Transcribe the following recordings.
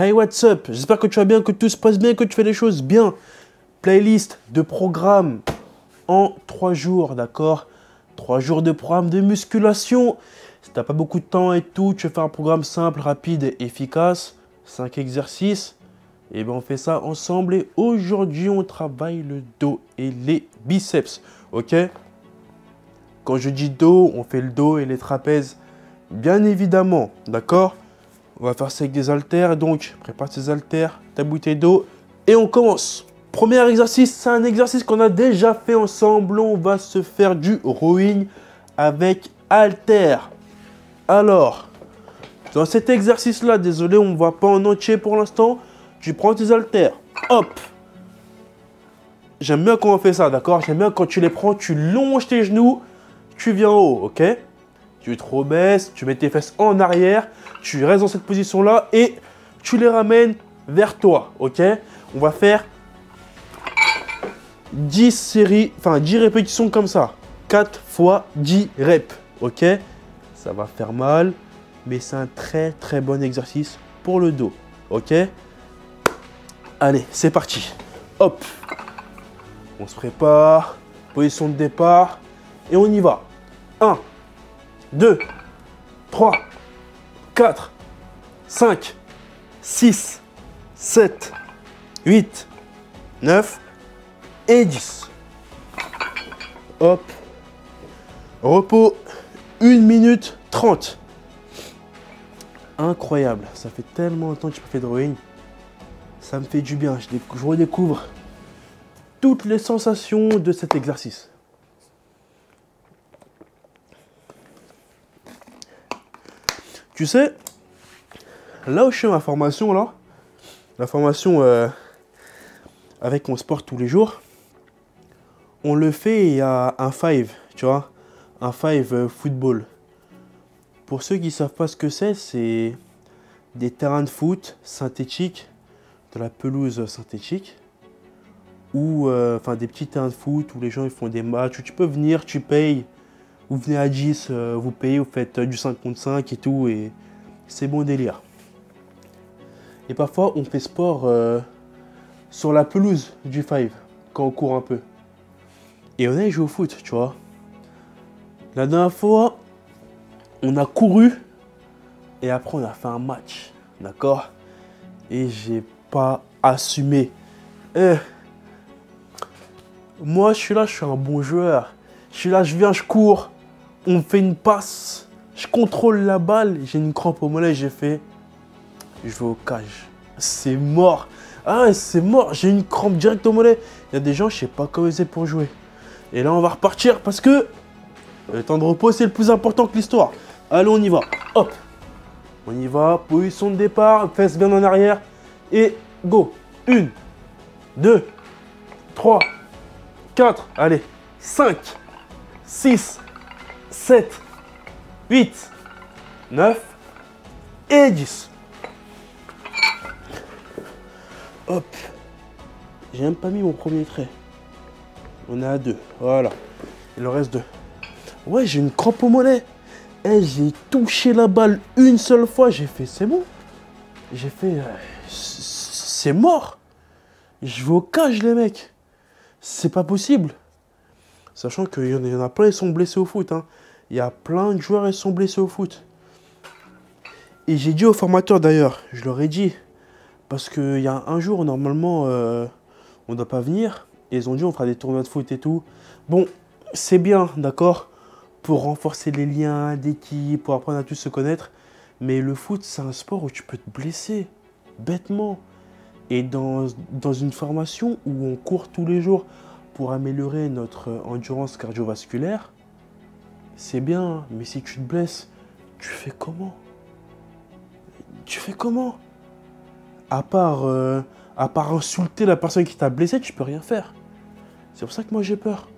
Hey, what's up? J'espère que tu vas bien, que tout se passe bien, que tu fais les choses bien. Playlist de programme en 3 jours, d'accord? 3 jours de programme de musculation. Si t'as pas beaucoup de temps et tout, tu veux faire un programme simple, rapide et efficace. 5 exercices. Et bien on fait ça ensemble et aujourd'hui on travaille le dos et les biceps. Ok? Quand je dis dos, on fait le dos et les trapèzes. Bien évidemment, d'accord? On va faire ça avec des haltères. Donc prépare tes haltères, ta bouteille d'eau et on commence. Premier exercice, c'est un exercice qu'on a déjà fait ensemble. On va se faire du rowing avec haltères. Alors, dans cet exercice-là, désolé, on ne voit pas en entier pour l'instant. Tu prends tes haltères, hop. J'aime bien quand on fait ça, d'accord? J'aime bien quand tu les prends, tu longes tes genoux, tu viens en haut, ok? Tu te rebaisses, tu mets tes fesses en arrière, tu restes dans cette position-là et tu les ramènes vers toi, ok? On va faire 10 séries, enfin 10 répétitions comme ça. 4 fois 10 reps, ok? Ça va faire mal, mais c'est un très très bon exercice pour le dos, ok? Allez, c'est parti. Hop. On se prépare. Position de départ. Et on y va. 1, 2, 3, 4, 5, 6, 7, 8, 9 et 10. Hop. Repos 1 minute 30. Incroyable. Ça fait tellement longtemps que je pas fait de drawing ça me fait du bien. Je, redécouvre toutes les sensations de cet exercice. Tu sais, là où je fais ma formation, là, la formation euh, avec mon sport tous les jours, on le fait, il y a un five, tu vois, un five euh, football. Pour ceux qui ne savent pas ce que c'est, c'est des terrains de foot synthétiques de la pelouse synthétique ou euh, enfin des petits terrains de foot où les gens ils font des matchs où tu peux venir, tu payes, vous venez à 10, euh, vous payez, vous faites euh, du 5 contre 5 et tout et c'est bon délire. Et parfois on fait sport sur la pelouse du 5 quand on court un peu. Et on a joué au foot, tu vois. La dernière fois, on a couru et après on a fait un match, d'accord? Et j'ai pas assumé. Eh, moi, je suis là, je suis un bon joueur. Je suis là, je viens, je cours. On fait une passe. Je contrôle la balle. J'ai une crampe au mollet. J'ai fait. Je vais au cage. C'est mort. Ah, c'est mort. J'ai une crampe direct au mollet. Il y a des gens, je sais pas comment ils pour jouer. Et là, on va repartir parce que le temps de repos, c'est le plus important que l'histoire. Allez, on y va. Hop. On y va. Position de départ. Fesses bien en arrière. Et go. Une, deux, trois, quatre, allez, cinq, six, sept, huit, neuf et dix. Hop. J'ai même pas mis mon premier trait. On est à deux. Voilà. Il en reste deux. Ouais, j'ai une crampe au mollet. Et eh, j'ai touché la balle une seule fois. J'ai fait, c'est bon. J'ai fait. Euh, c'est mort. Je vais au cage, les mecs. C'est pas possible. Sachant qu'il y en a plein, ils sont blessés au foot. Hein. Il y a plein de joueurs, ils sont blessés au foot. Et j'ai dit aux formateurs d'ailleurs, je leur ai dit, parce qu'il y a un jour, normalement, euh, on ne doit pas venir. Et ils ont dit, on fera des tournois de foot et tout. Bon, c'est bien, d'accord, pour renforcer les liens d'équipe, pour apprendre à tous se connaître. Mais le foot, c'est un sport où tu peux te blesser, bêtement. Et dans, une formation où on court tous les jours pour améliorer notre endurance cardiovasculaire, c'est bien, mais si tu te blesses, tu fais comment? Tu fais comment? À part, euh, à part insulter la personne qui t'a blessé, tu peux rien faire. C'est pour ça que moi j'ai peur.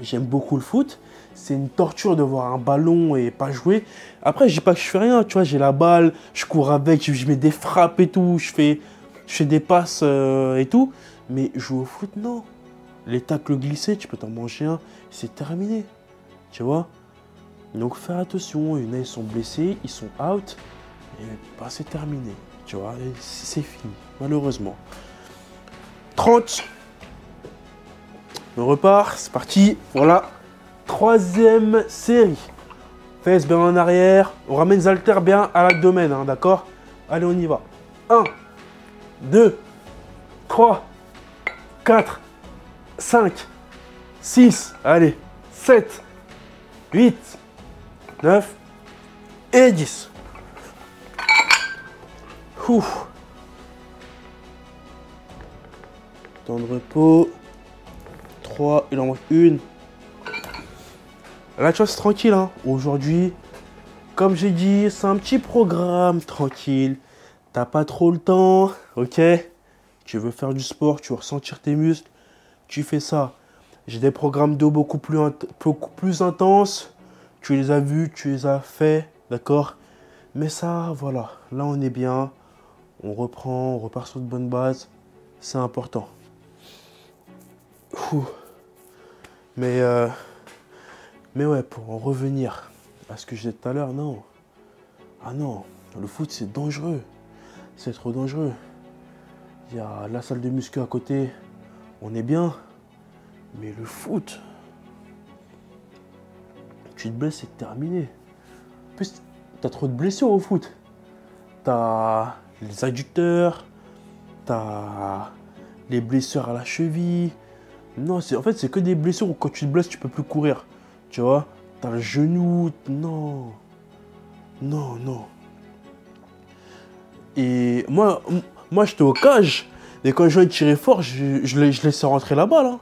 J'aime beaucoup le foot. C'est une torture de voir un ballon et pas jouer. Après, je dis pas que je fais rien, tu vois, j'ai la balle, je cours avec, je mets des frappes et tout, je fais, je fais des passes euh, et tout, mais jouer au foot, non. Les tacles glissés, tu peux t'en manger un, c'est terminé. Tu vois? Donc fais attention, ils sont blessés, ils sont out, et bah, c'est terminé. Tu vois, c'est fini, malheureusement. 30. On repart, c'est parti. Voilà. Troisième série. Fesses bien en arrière. On ramène les haltères bien à l'abdomen, hein, d'accord? Allez, on y va. 1, 2, 3, 4, 5, 6, allez, 7, 8, 9 et 10. Ouf. Temps de repos. 3, il en manque une. Là, tu vois, c'est tranquille. Hein. Aujourd'hui, comme j'ai dit, c'est un petit programme tranquille. T'as pas trop le temps, ok? Tu veux faire du sport, tu veux ressentir tes muscles, tu fais ça. J'ai des programmes d'eau beaucoup plus, beaucoup plus intenses. Tu les as vus, tu les as fait, d'accord? Mais ça, voilà. Là, on est bien. On reprend, on repart sur de bonnes bases. C'est important. Mais, euh, mais ouais, pour en revenir à ce que disais tout à l'heure, non. Ah non, le foot, c'est dangereux. C'est trop dangereux. Il y a la salle de muscu à côté. On est bien. Mais le foot, tu te blesses, c'est terminé. En plus, t'as trop de blessures au foot. T'as les adducteurs, t'as les blessures à la cheville. Non, en fait, c'est que des blessures où quand tu te blesses, tu peux plus courir. Tu vois T'as le genou. Non. Non, non. Et moi, moi j'étais au cage. Et quand je tirer fort, je, je, laissais rentrer la balle.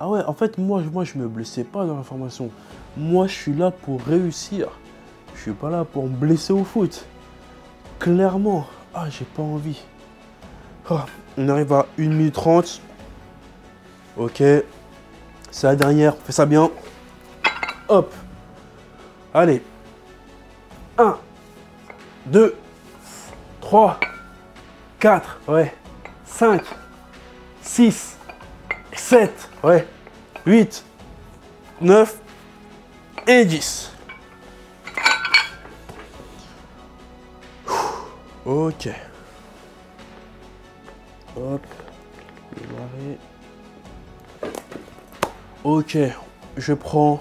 Ah ouais, en fait, moi, moi, je me blessais pas dans la formation. Moi, je suis là pour réussir. Je suis pas là pour me blesser au foot. Clairement. Ah, j'ai pas envie. Ah, on arrive à 1 minute 30. Ok. C'est la dernière. Fais ça bien. Hop. Allez. 1, 2, 3, 4, ouais. 5, 6, 7, ouais. 8, 9 et 10. Ok. Hop. Ok. Je prends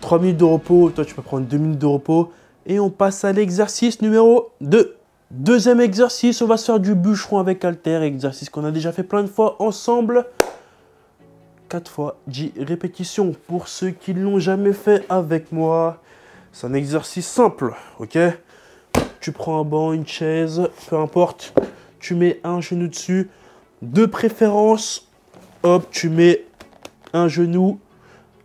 3 minutes de repos. Toi, tu peux prendre 2 minutes de repos. Et on passe à l'exercice numéro 2. Deuxième exercice, on va se faire du bûcheron avec halter. Exercice qu'on a déjà fait plein de fois ensemble. 4 fois 10 répétitions. Pour ceux qui ne l'ont jamais fait avec moi, c'est un exercice simple, ok? Tu prends un banc, une chaise, peu importe. Tu mets un genou dessus. De préférence, hop, tu mets un genou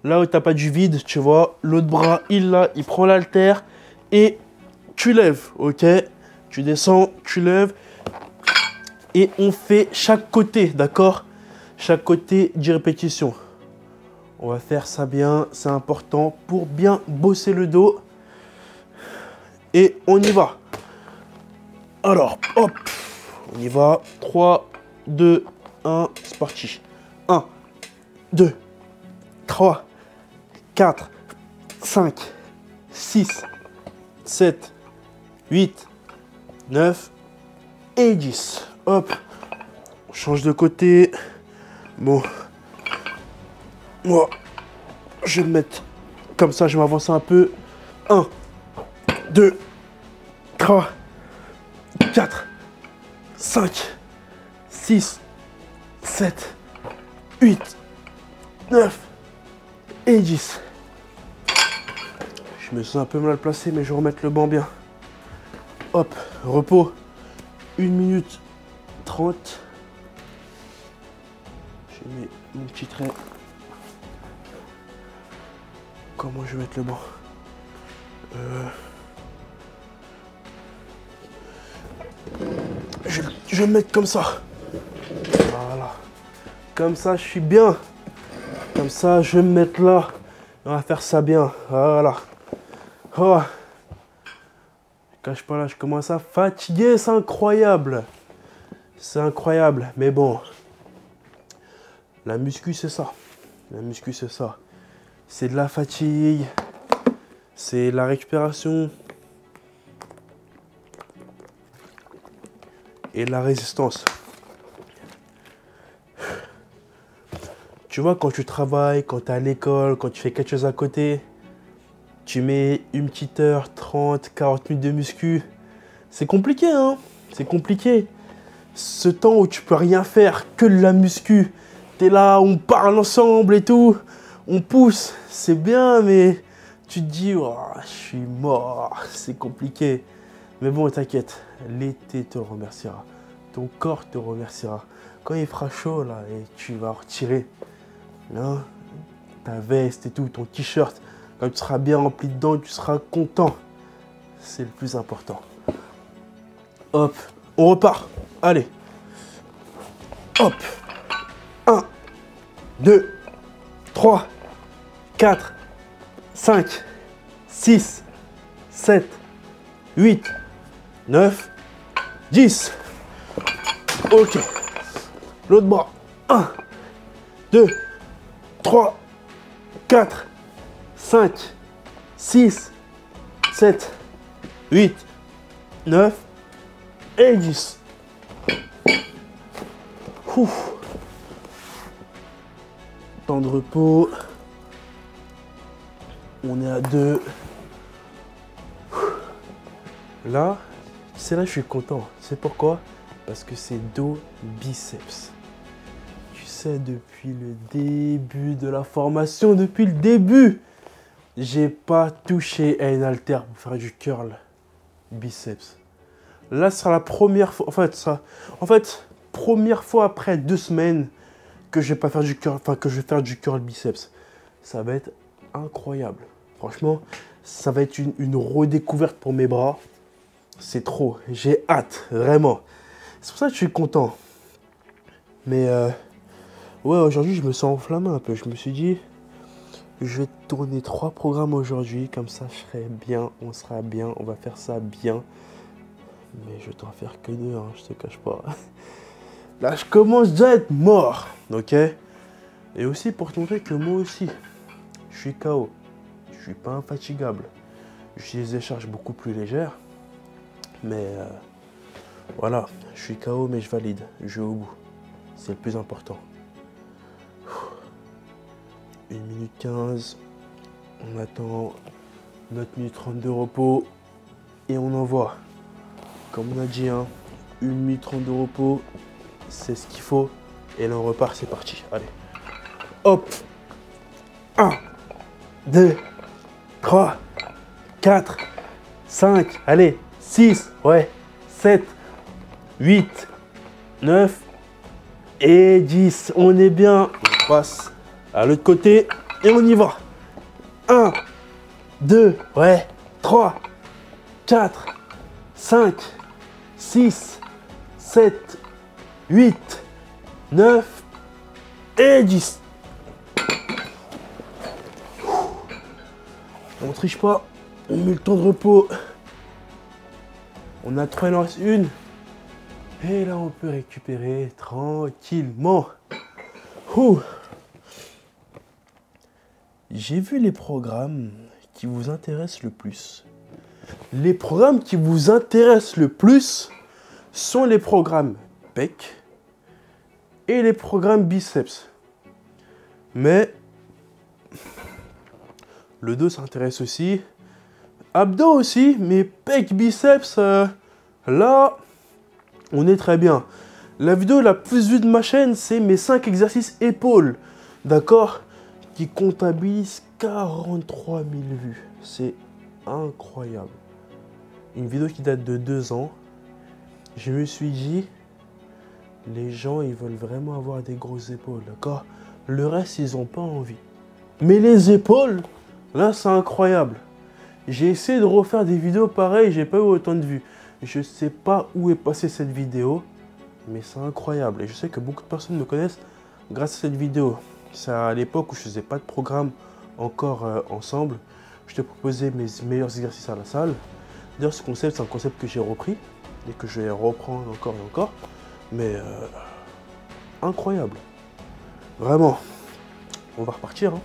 là où tu n'as pas du vide, tu vois. L'autre bras, il l'a, il prend l'halter et tu lèves, ok? Tu descends, tu lèves et on fait chaque côté, d'accord? Chaque côté 10 répétitions. On va faire ça bien, c'est important pour bien bosser le dos. Et on y va. Alors, hop, on y va. 3, 2, 1, c'est parti. 1, 2, 3, 4, 5, 6, 7, 8, 9 et 10. Hop, on change de côté. Bon, moi, je vais me mettre comme ça, je vais m'avancer un peu. 1, 2, 3, 4, 5, 6, 7, 8, 9 et 10. Je me sens un peu mal placé, mais je vais remettre le banc bien. Hop, repos. 1 minute 30. Je mets mon petit trait. Comment je vais mettre le banc euh, je, je vais me mettre comme ça. Voilà. Comme ça, je suis bien. Comme ça, je vais me mettre là. On va faire ça bien. Voilà. Oh. Cache pas là, je commence à fatiguer, c'est incroyable. C'est incroyable, mais bon. La muscu, c'est ça. La muscu, c'est ça. C'est de la fatigue. C'est la récupération. et la résistance. Tu vois, quand tu travailles, quand tu es à l'école, quand tu fais quelque chose à côté, tu mets une petite heure, 30, 40 minutes de muscu. C'est compliqué, hein C'est compliqué. Ce temps où tu peux rien faire, que de la muscu. Tu es là, on parle ensemble et tout. On pousse, c'est bien, mais tu te dis, oh, je suis mort, c'est compliqué. Mais bon, t'inquiète, l'été te remerciera. Ton corps te remerciera. Quand il fera chaud, là, et tu vas retirer hein, ta veste et tout, ton t-shirt, quand tu seras bien rempli dedans, tu seras content. C'est le plus important. Hop, on repart. Allez. Hop. 1, 2, 3, 4, 5, 6, 7, 8, 9, 10. Ok. L'autre bras. 1, 2, 3, 4, 5, 6, 7, 8, 9 et 10. Ouf. Temps de repos. On est à 2. Là, c'est là je suis content. C'est pourquoi? Parce que c'est dos biceps. Tu sais, depuis le début de la formation, depuis le début, j'ai pas touché à une haltère pour faire du curl biceps. Là, ce sera la première fois. En fait, ça, en fait, première fois après deux semaines que je vais pas faire du curl, enfin que je vais faire du curl biceps. Ça va être incroyable. Franchement, ça va être une, redécouverte pour mes bras. C'est trop. J'ai hâte, vraiment. C'est pour ça que je suis content. Mais euh, ouais, aujourd'hui, je me sens enflammé un peu. Je me suis dit, je vais tourner trois programmes aujourd'hui, comme ça je serai bien, on sera bien, on va faire ça bien. Mais je dois faire que deux, hein, je te cache pas. Là, je commence déjà à être mort, ok? Et aussi pour te montrer que moi aussi, je suis KO. Je suis pas infatigable. J'ai des charges beaucoup plus légères. Mais euh, voilà, je suis KO, mais je valide. Je vais au bout. C'est le plus important. 1 minute 15. On attend notre minute 30 de repos. Et on envoie. Comme on a dit, hein, 1 minute 30 de repos. C'est ce qu'il faut. Et là on repart, c'est parti. Allez. Hop 1, 2, 3, 4, 5, allez, 6, ouais, 7, 8, 9 et 10. On est bien. On passe à l'autre côté et on y va. 1, 2, ouais, 3, 4, 5, 6, 7, 8, 9 et 10. On triche pas, on met le temps de repos. On a trois, il en reste une. Et là, on peut récupérer tranquillement. Ouh. J'ai vu les programmes qui vous intéressent le plus. Les programmes qui vous intéressent le plus sont les programmes PEC et les programmes biceps. Mais le dos s'intéresse aussi. Abdos aussi, mais pec, biceps, euh, là, on est très bien. La vidéo la plus vue de ma chaîne, c'est mes 5 exercices épaules. D'accord? Qui comptabilise 43 000 vues. C'est incroyable. Une vidéo qui date de 2 ans. Je me suis dit, les gens, ils veulent vraiment avoir des grosses épaules, d'accord? Le reste, ils n'ont pas envie. Mais les épaules, Là, c'est incroyable. J'ai essayé de refaire des vidéos pareilles, j'ai pas eu autant de vues. Je sais pas où est passée cette vidéo, mais c'est incroyable. Et je sais que beaucoup de personnes me connaissent grâce à cette vidéo. C'est à l'époque où je faisais pas de programme encore euh, ensemble. Je te proposais mes meilleurs exercices à la salle. D'ailleurs, ce concept, c'est un concept que j'ai repris et que je vais reprendre encore et encore. Mais euh, incroyable. Vraiment. On va repartir. Hein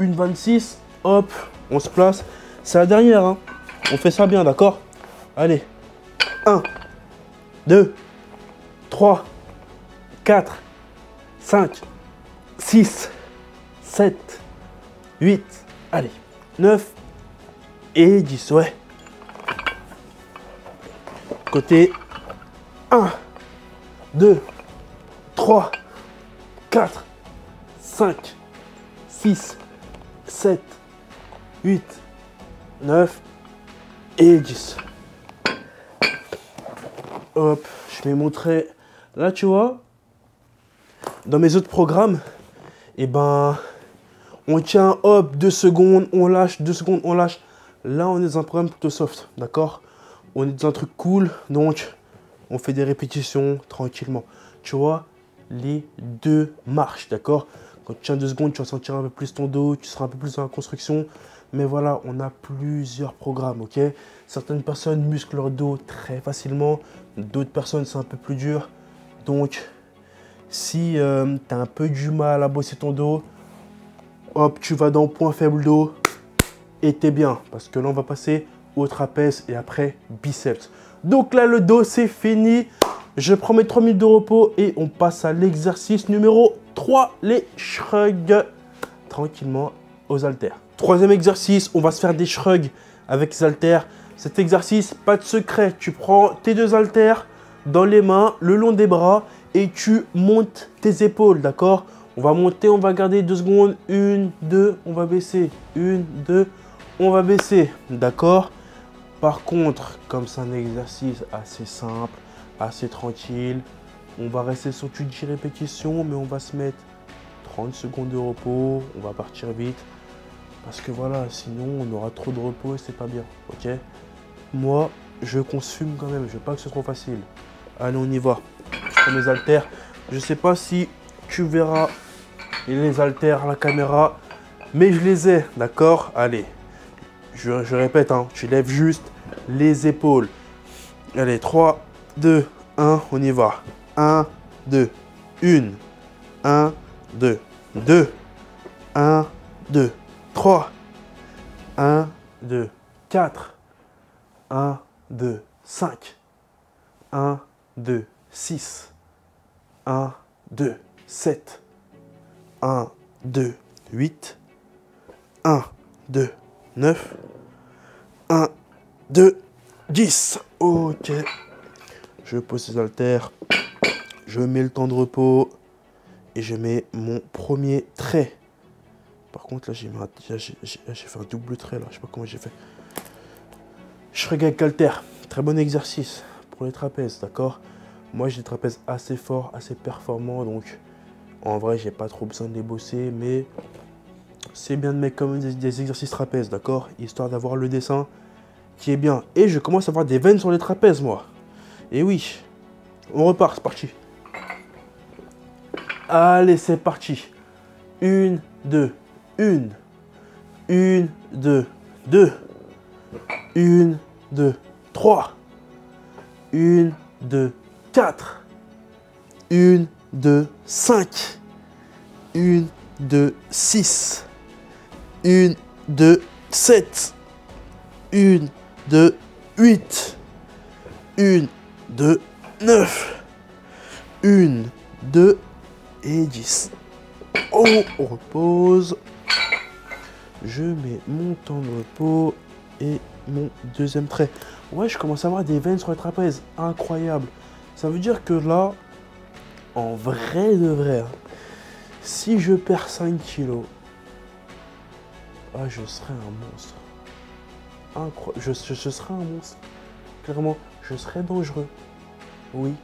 une 26, hop, on se place. C'est la dernière, hein. On fait ça bien, d'accord? Allez. 1, 2, 3, 4, 5, 6, 7, 8, allez, 9 et 10, ouais. Côté 1, 2, 3, 4, 5, 6, 7, 8, 9 et 10. Hop, je vais montrer. Là, tu vois, dans mes autres programmes, et eh ben, on tient, hop, 2 secondes, on lâche, 2 secondes, on lâche. Là, on est dans un programme plutôt soft, d'accord? On est dans un truc cool, donc on fait des répétitions tranquillement. Tu vois, les deux marches, d'accord? Quand tu tiens 2 secondes, tu vas sentir un peu plus ton dos, tu seras un peu plus dans la construction. Mais voilà, on a plusieurs programmes, ok? Certaines personnes musclent leur dos très facilement, d'autres personnes c'est un peu plus dur. Donc, si euh, tu as un peu du mal à bosser ton dos, hop, tu vas dans point faible dos et t'es bien. Parce que là, on va passer au trapèze et après biceps. Donc là, le dos, c'est fini. Je prends mes 3 minutes de repos et on passe à l'exercice numéro 3, les shrugs. Tranquillement aux haltères. Troisième exercice, on va se faire des shrugs avec les haltères. Cet exercice, pas de secret. Tu prends tes deux haltères dans les mains, le long des bras et tu montes tes épaules, d'accord? On va monter, on va garder deux secondes. Une, deux, on va baisser. Une, deux, on va baisser, d'accord? Par contre, comme c'est un exercice assez simple, assez tranquille, on va rester sur 10 répétitions, mais on va se mettre 30 secondes de repos, on va partir vite. Parce que voilà, sinon on aura trop de repos et c'est pas bien. Ok? Moi, je consume quand même. Je veux pas que ce soit trop facile. Allez, on y va. Je prends mes haltères. Je sais pas si tu verras les haltères à la caméra. Mais je les ai, d'accord? Allez. Je, répète, hein, tu lèves juste les épaules. Allez, 3, 2, 1, on y va. 1, 2, 1, 1, 2, 2, 1, 2, 3, 1, 2, 4, 1, 2, 5, 1, 2, 6, 1, 2, 7, 1, 2, 8, 1, 2, 9, 1, 2, 10. Ok. Je pose les haltères. Je mets le temps de repos. Et je mets mon premier trait. Par contre, là, j'ai fait un double trait, là. Je sais pas comment j'ai fait. Je avec Calter. Très bon exercice pour les trapèzes, d'accord? Moi, j'ai des trapèzes assez forts, assez performants. Donc, en vrai, j'ai pas trop besoin de les bosser. Mais c'est bien de mettre comme des, des exercices trapèzes, d'accord? Histoire d'avoir le dessin qui est bien. Et je commence à avoir des veines sur les trapèzes, moi. Et oui. On repart, c'est parti. Allez, c'est parti. Une, deux, une, une, deux, deux, une, deux, trois, une, deux, quatre, une, deux, cinq, une, deux, six, une, deux, sept, une, deux, huit, une, deux, neuf, une, deux et dix. On repose. Je mets mon temps de repos et mon deuxième trait. Ouais, je commence à avoir des veines sur le trapèze. Incroyable. Ça veut dire que là, en vrai de vrai, si je perds 5 kilos, ah, je serai un monstre. Incroyable. Je, je, serai un monstre. Clairement, je serai dangereux. Oui.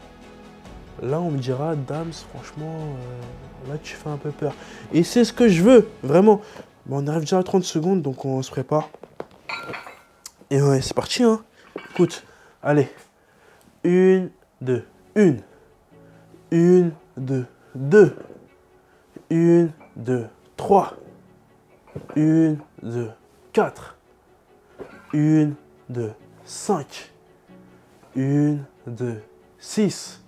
Là, on me dira, Dams, franchement, euh, là, tu fais un peu peur. Et c'est ce que je veux, vraiment. Bon, on arrive déjà à 30 secondes, donc on se prépare. Et ouais, c'est parti, hein. Écoute, allez. Une, deux, une. Une, deux, deux. Une, deux, trois. Une, deux, quatre. Une, deux, cinq. Une, deux, six.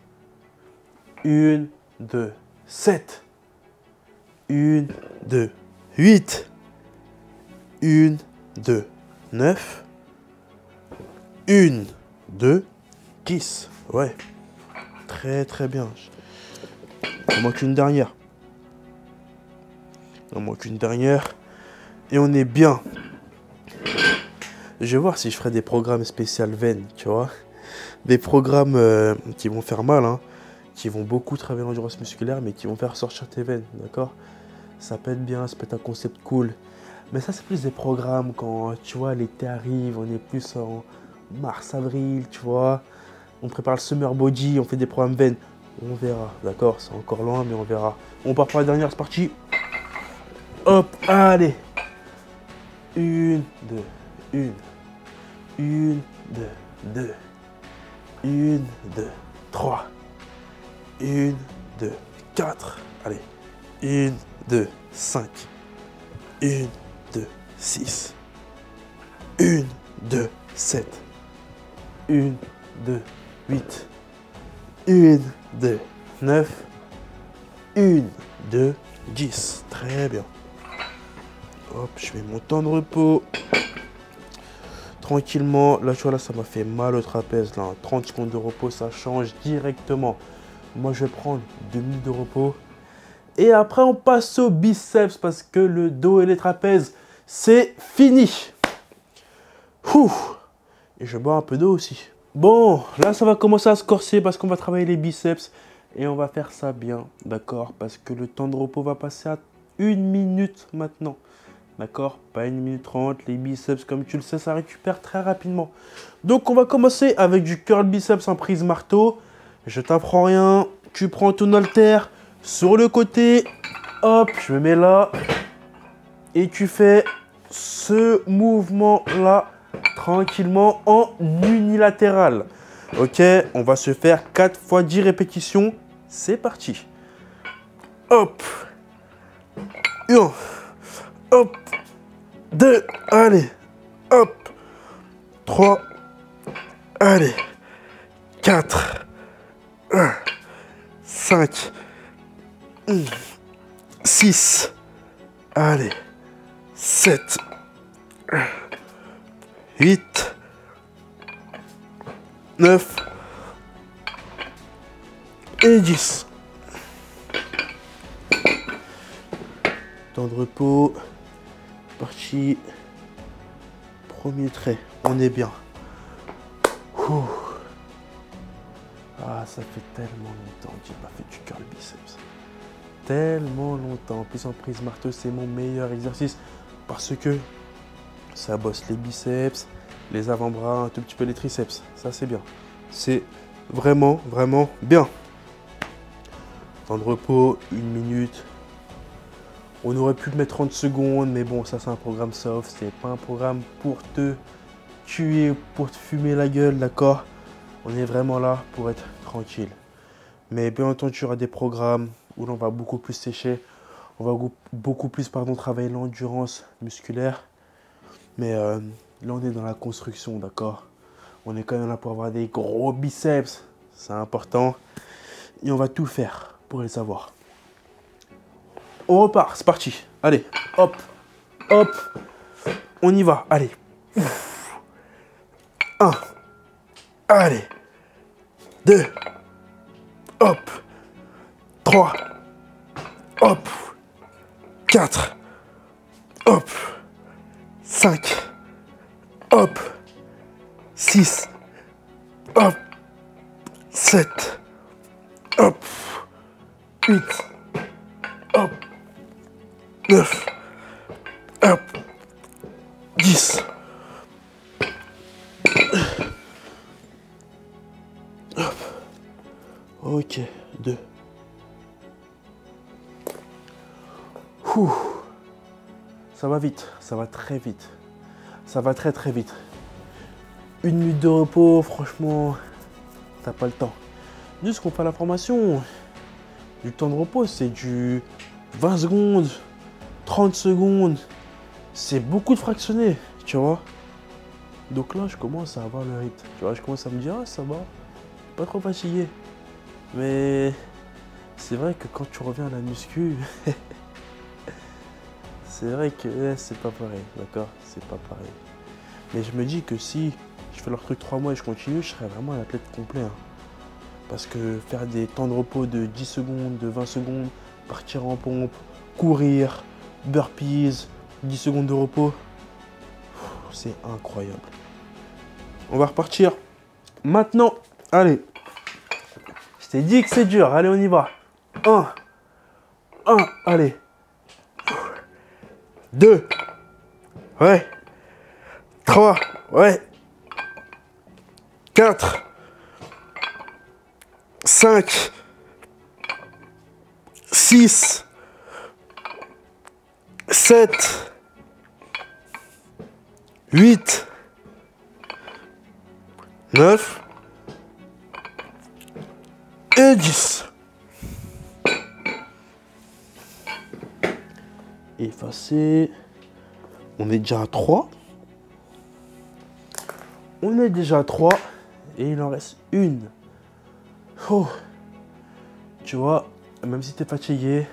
Une, deux, sept. Une, deux, 8, 1, 2, 9, 1, 2, 10. Ouais. Très très bien. Il manque une dernière. Il manque une dernière. Et on est bien. Je vais voir si je ferai des programmes spécial veines, tu vois. Des programmes euh, qui vont faire mal, hein, qui vont beaucoup travailler l'endurance musculaire, mais qui vont faire sortir tes veines, d'accord Ça peut être bien, ça peut être un concept cool. Mais ça, c'est plus des programmes quand, tu vois, l'été arrive, on est plus en mars, avril, tu vois. On prépare le summer body, on fait des programmes veines. On verra, d'accord C'est encore loin, mais on verra. On part pour la dernière, c'est parti. Hop, allez. Une, deux, une, une, deux, deux, une, deux, trois, une, deux, quatre, allez, une, deux, cinq, une, deux, six, une, deux, sept, une, deux, huit, une, deux, neuf, une, deux, dix. Très bien. Hop, je mets mon temps de repos. Tranquillement. Là, tu vois, là, ça m'a fait mal au trapèze. Là, 30 secondes de repos, ça change directement. Moi, je vais prendre 2 minutes de repos. Et après, on passe au biceps parce que le dos et les trapèzes, c'est fini. Ouh. Et je bois un peu d'eau aussi. Bon, là, ça va commencer à se corser parce qu'on va travailler les biceps. Et on va faire ça bien, d'accord? Parce que le temps de repos va passer à une minute maintenant. D'accord? Pas une minute trente. Les biceps, comme tu le sais, ça récupère très rapidement. Donc, on va commencer avec du curl biceps en prise marteau. Je t'apprends rien. Tu prends ton halter sur le côté. Hop, je me mets là. Et tu fais ce mouvement-là tranquillement en unilatéral. Ok, on va se faire 4 fois 10 répétitions. C'est parti. Hop. 1. Hop. 2. Allez. Hop. 3. Allez. 4. 1. 5. 6. Allez. 7. 8. 9 et 10. Temps de repos. Parti. Premier trait. On est bien. Ah, ça fait tellement longtemps que j'ai pas fait du curl biceps. Tellement longtemps. En plus, en prise marteau, c'est mon meilleur exercice parce que ça bosse les biceps, les avant-bras, un tout petit peu les triceps. Ça, c'est bien. C'est vraiment, vraiment bien. Temps de repos, une minute. On aurait pu mettre 30 secondes, mais bon, ça, c'est un programme soft. C'est pas un programme pour te tuer, pour te fumer la gueule, d'accord? On est vraiment là pour être tranquille. Mais bien entendu, il y aura des programmes où l'on va beaucoup plus sécher. On va beaucoup plus pardon, travailler l'endurance musculaire. Mais euh, Là, on est dans la construction, d'accord? On est quand même là pour avoir des gros biceps. C'est important. Et on va tout faire pour les avoir. On repart, c'est parti. Allez, hop, hop. On y va, allez. Un. Allez. Deux. Hop. Trois. Hop. Quatre. Hop. Cinq. Hop. 6. Hop. 7. Hop. 8. Hop. 9. Hop. 10. Hop. Ok. 2. Ça va vite, ça va très vite ça va très très vite. Une minute de repos, franchement, t'as pas le temps. Juste qu'on fait la formation, du temps de repos, c'est du 20 secondes, 30 secondes. C'est beaucoup de fractionner, tu vois. Donc là, je commence à avoir le rythme. Tu vois, je commence à me dire, ah, ça va, pas trop fatigué. Mais c'est vrai que quand tu reviens à la muscu, c'est vrai que eh, c'est pas pareil, d'accord? C'est pas pareil. Mais je me dis que si je fais leur truc trois mois et je continue, je serais vraiment un athlète complet. Hein. Parce que faire des temps de repos de 10 secondes, de 20 secondes, partir en pompe, courir, burpees, 10 secondes de repos, c'est incroyable. On va repartir maintenant. Allez. Je t'ai dit que c'est dur. Allez, on y va. 1. 1. Allez. 2. Ouais. 3. Ouais. 4. 5. 6. 7. 8. 9 et 10. Effacer. On est déjà à 3. On est déjà à 3. Et il en reste une. Oh. Tu vois, même si tu es fatigué,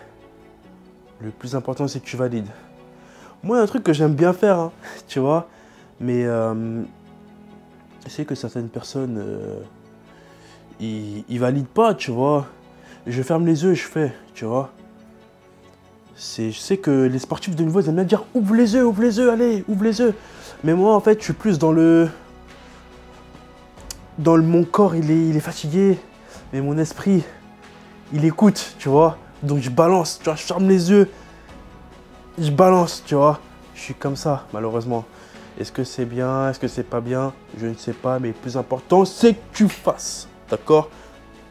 le plus important c'est que tu valides. Moi, il y a un truc que j'aime bien faire, hein, tu vois. Mais euh, je sais que certaines personnes, euh, ils, valident pas, tu vois. Je ferme les yeux et je fais, tu vois. Je sais que les sportifs de niveau, ils aiment bien dire ouvre les yeux, ouvre les yeux, allez, ouvre les yeux. Mais moi, en fait, je suis plus dans le. Dans le. Mon corps, il est, il est fatigué. Mais mon esprit, il écoute, tu vois. Donc je balance, tu vois, je ferme les yeux. Je balance, tu vois. Je suis comme ça, malheureusement. Est-ce que c'est bien Est-ce que c'est pas bien? Je ne sais pas, mais le plus important, c'est que tu fasses. D'accord?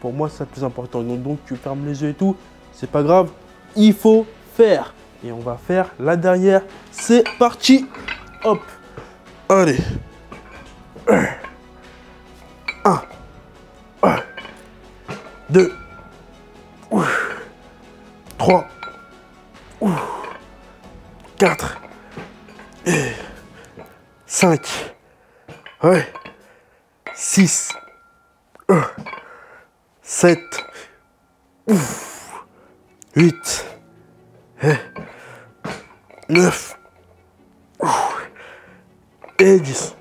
Pour moi, c'est le plus important. Donc, donc, tu fermes les yeux et tout. C'est pas grave. Il faut faire. Et on va faire la dernière. C'est parti. Hop. Allez. 1. 2. 3. 4. 5. Ouais. 6. 7. 8. 9. Et 10.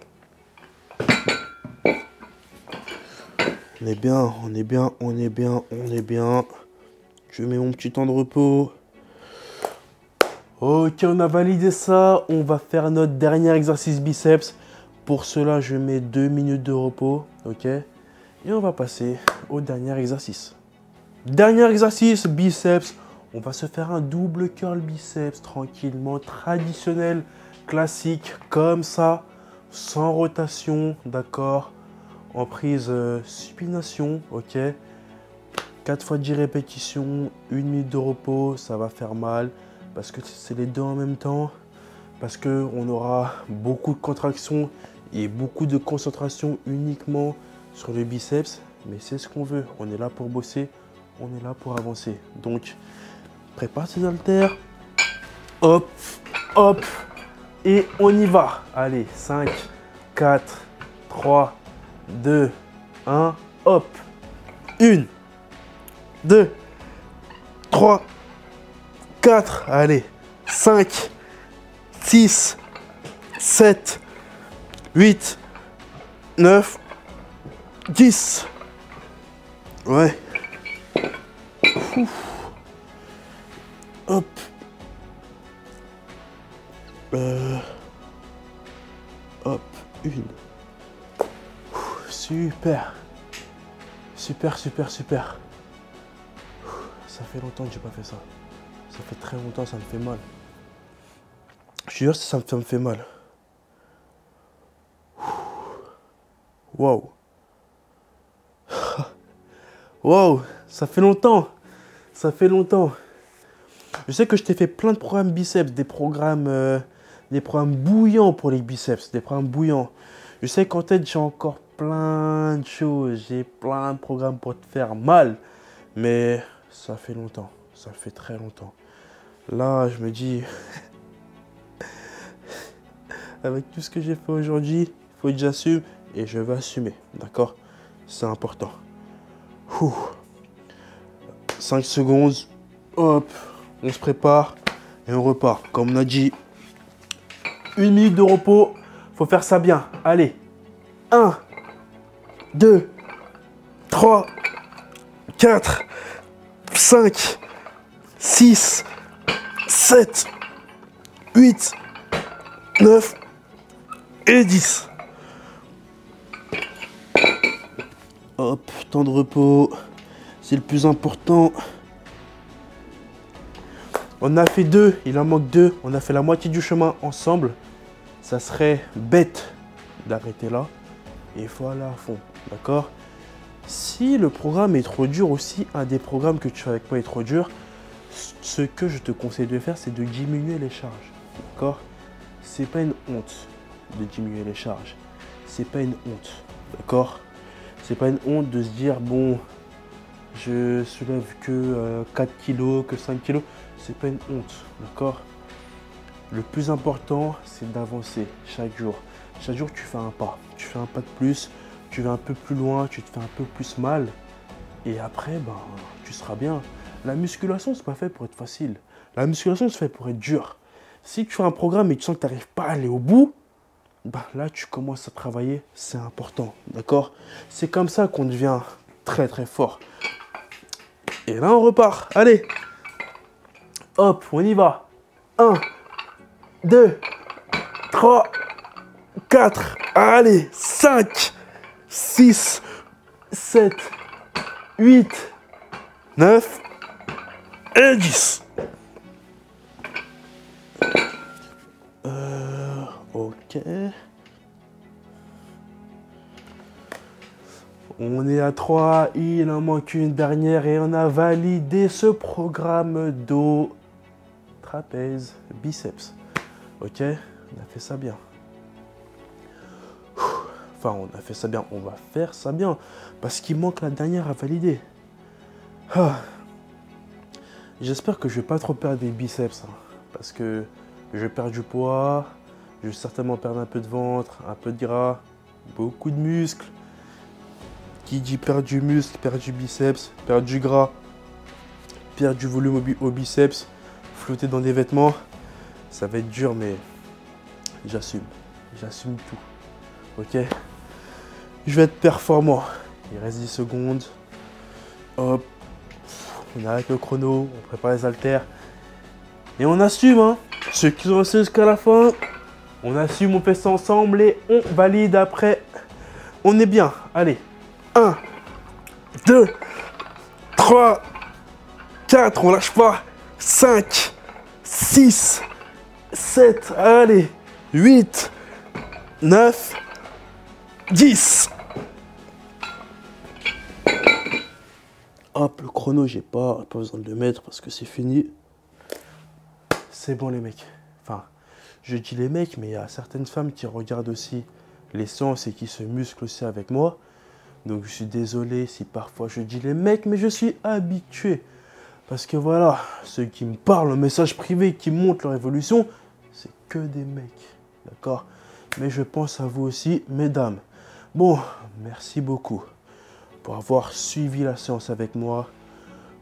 On est bien, on est bien, on est bien, on est bien. Je mets mon petit temps de repos. Ok, on a validé ça. On va faire notre dernier exercice biceps. Pour cela, je mets 2 minutes de repos. Ok? Et on va passer au dernier exercice. Dernier exercice, biceps. On va se faire un double curl biceps tranquillement, traditionnel, classique, comme ça, sans rotation, d'accord? En prise euh, supination, ok? 4 fois 10 répétitions, 1 minute de repos, ça va faire mal parce que c'est les deux en même temps, parce qu'on aura beaucoup de contractions et beaucoup de concentration uniquement sur le biceps, mais c'est ce qu'on veut. On est là pour bosser, on est là pour avancer. Donc, prépare tes haltères, hop, hop, et on y va. Allez, 5, 4, 3, 2, 1, hop. 1, 2, 3, 4, allez, 5, 6, 7, 8, 9, 10. Ouais. Hop. Euh. Hop, une. Super. Super, super, super. Ça fait longtemps que j'ai pas fait ça. Ça fait très longtemps, ça me fait mal. Je suis sûr que ça me fait mal. Waouh. Waouh, ça fait longtemps. Ça fait longtemps. Je sais que je t'ai fait plein de programmes biceps, des programmes, euh, des programmes bouillants pour les biceps, des programmes bouillants. Je sais qu'en tête, j'ai encore plein de choses. J'ai plein de programmes pour te faire mal. Mais ça fait longtemps. Ça fait très longtemps. Là, je me dis, avec tout ce que j'ai fait aujourd'hui, il faut que j'assume et je vais assumer. D'accord? C'est important. 5 secondes. Hop. On se prépare et on repart. Comme on a dit, une minute de repos. faut faire ça bien. Allez. 1, 2, 3, 4, 5, 6, 7, 8, 9 et 10. Hop, temps de repos. C'est le plus important. On a fait deux, il en manque deux. On a fait la moitié du chemin ensemble. Ça serait bête d'arrêter là. Et aller à fond, d'accord? Si le programme est trop dur aussi, un des programmes que tu fais avec moi est trop dur, ce que je te conseille de faire, c'est de diminuer les charges, d'accord? C'est pas une honte de diminuer les charges. C'est pas une honte, d'accord? C'est pas une honte de se dire, bon, je soulève que 4 euh, kilos, que 5 kilos c'est pas une honte, d'accord? Le plus important, c'est d'avancer chaque jour. Chaque jour, tu fais un pas. Tu fais un pas de plus, tu vas un peu plus loin, tu te fais un peu plus mal. Et après, ben, tu seras bien. La musculation, c'est pas fait pour être facile. La musculation, c'est fait pour être dur. Si tu fais un programme et tu sens que tu n'arrives pas à aller au bout, ben là, tu commences à travailler. C'est important, d'accord? C'est comme ça qu'on devient très très fort. Et là, on repart. Allez Hop, on y va. 1, 2, 3, 4, allez, 5, 6, 7, 8, 9 et 10. Euh, ok. On est à 3, il en manque une dernière et on a validé ce programme d'eau trapèze, biceps. Ok, on a fait ça bien. Enfin, on a fait ça bien. On va faire ça bien. Parce qu'il manque la dernière à valider. Ah. J'espère que je vais pas trop perdre des biceps. Hein, parce que je perds du poids. Je vais certainement perdre un peu de ventre, un peu de gras, beaucoup de muscles. Qui dit perdre du muscle, perdre du biceps, perdre du gras, perdre du volume au biceps, flotter dans des vêtements, ça va être dur, mais j'assume. J'assume tout. Ok? Je vais être performant. Il reste 10 secondes. Hop. On arrête le chrono, on prépare les haltères. Et on assume, hein. Ceux qui ont resté jusqu'à la fin, on assume, on fait ça ensemble et on valide après. On est bien. Allez. 1, 2, 3, 4, on lâche pas. 5, 6, 7, allez, 8, 9, 10. Hop, le chrono, j'ai pas, pas besoin de le mettre parce que c'est fini. C'est bon les mecs. Enfin, je dis les mecs, mais il y a certaines femmes qui regardent aussi les sens et qui se musclent aussi avec moi. Donc je suis désolé si parfois je dis les mecs, mais je suis habitué. Parce que voilà, ceux qui me parlent en message privé, qui montrent leur évolution, c'est que des mecs. D'accord? Mais je pense à vous aussi, mesdames. Bon, merci beaucoup pour avoir suivi la séance avec moi,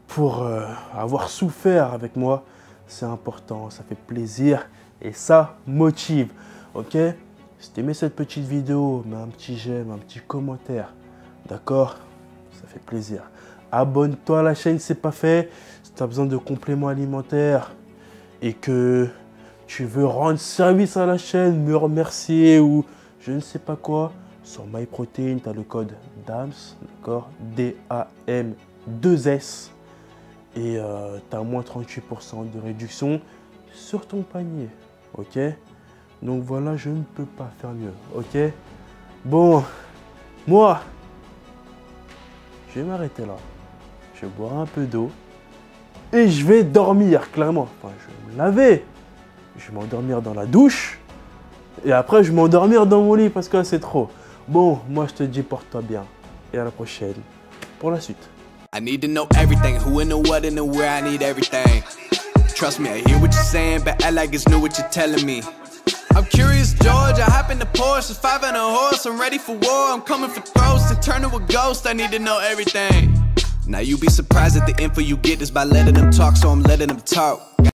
pour euh, avoir souffert avec moi. C'est important, ça fait plaisir et ça motive. Ok? Si tu aimé cette petite vidéo, mets un petit j'aime, un petit commentaire. D'accord? Ça fait plaisir. Abonne-toi à la chaîne, c'est pas fait. Si tu as besoin de compléments alimentaires et que tu veux rendre service à la chaîne, me remercier ou je ne sais pas quoi, sur MyProtein, tu as le code DAMS, d'accord? D-A-M-2-S. Et euh, tu as moins 38% de réduction sur ton panier, ok? Donc voilà, je ne peux pas faire mieux, ok? Bon, moi, je vais m'arrêter là. Je vais boire un peu d'eau. Et je vais dormir, clairement. Enfin, je vais me laver. Je vais m'endormir dans la douche. Et après, je vais m'endormir dans mon lit parce que c'est trop. Bon, moi, je te dis porte-toi bien. Et à la prochaine pour la suite. Trust me, I hear what you're saying, but I like it's new what you're telling me. I'm curious, George. I hop in the Porsche, five and a horse. I'm ready for war. I'm coming for throats to turn to a ghost. I need to know everything. Now you be surprised at the info you get is by letting them talk, so I'm letting them talk.